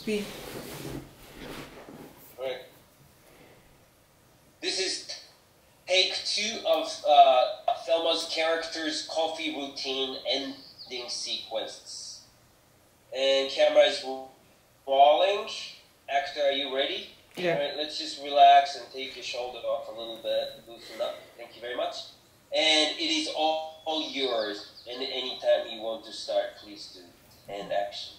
Speed. Right. This is take two of uh, Thelma's character's coffee routine ending sequence. And camera is rolling. Actor, are you ready? Yeah. All right, let's just relax and take your shoulder off a little bit. Loosen up. Thank you very much. And it is all, all yours. And anytime you want to start, please do. And action.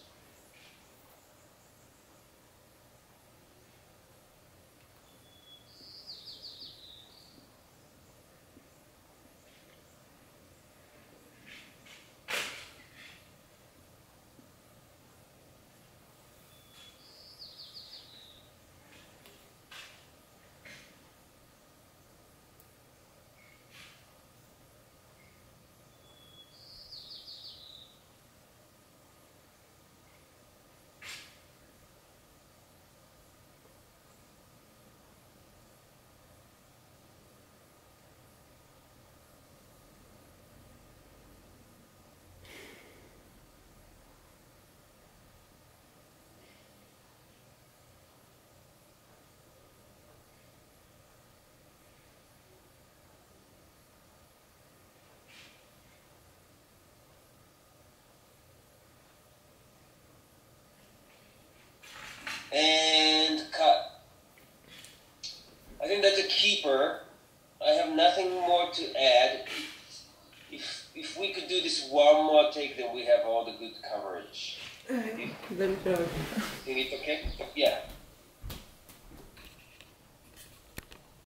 And cut. I think that's a keeper. I have nothing more to add. If if we could do this one more take, then we have all the good coverage. Uh-huh. Let me try. Think it's okay? Yeah.